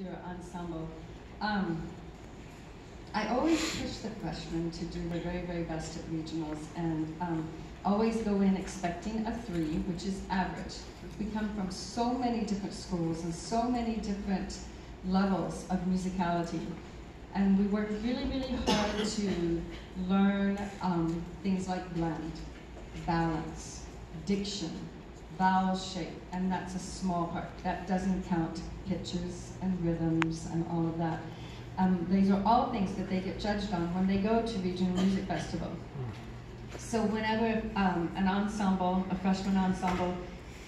your ensemble. Um, I always push the freshmen to do their very, very best at regionals and um, always go in expecting a three, which is average. We come from so many different schools and so many different levels of musicality. And we work really, really hard to learn um, things like blend, balance, diction, vowel shape, and that's a small part. That doesn't count pitches and rhythms and all of that. Um, these are all things that they get judged on when they go to Regional Music Festival. So whenever um, an ensemble, a freshman ensemble,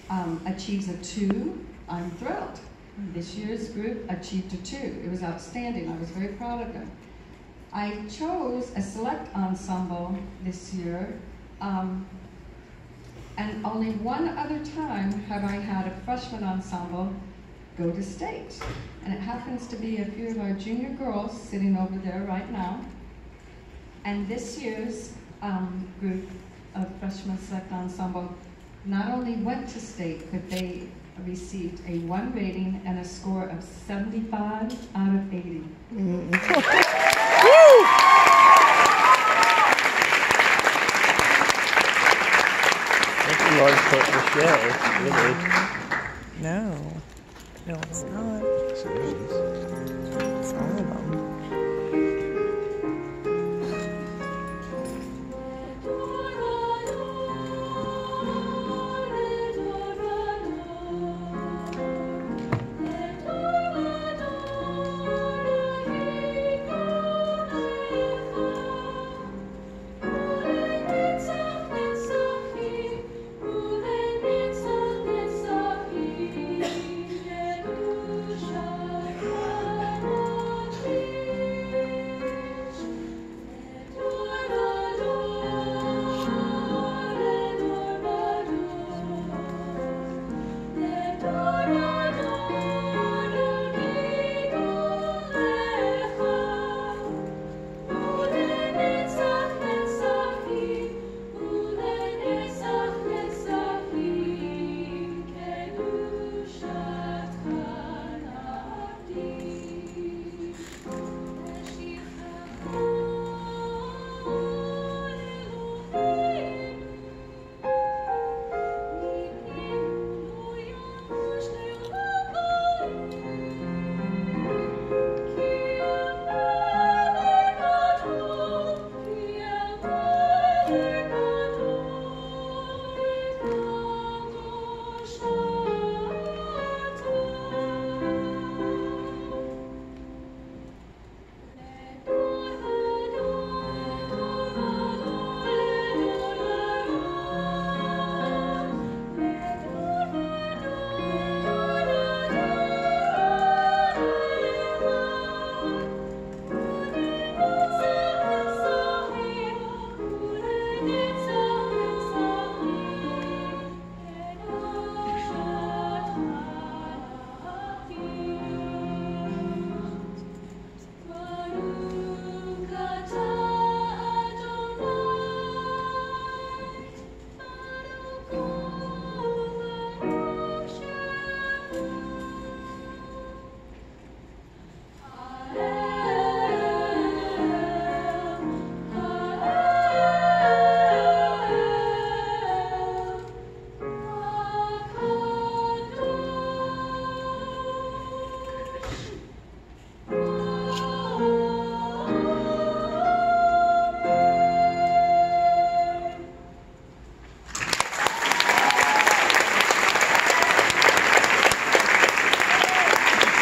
um, achieves a two, I'm thrilled. This year's group achieved a two. It was outstanding. I was very proud of them. I chose a select ensemble this year, um, and only one other time have I had a freshman ensemble go to state. And it happens to be a few of our junior girls sitting over there right now. And this year's um, group of freshman select ensemble not only went to state, but they received a one rating and a score of 75 out of 80. That's large part of the show, really. No. No, it's not. Yes, it is. It's all of them.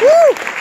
Woo!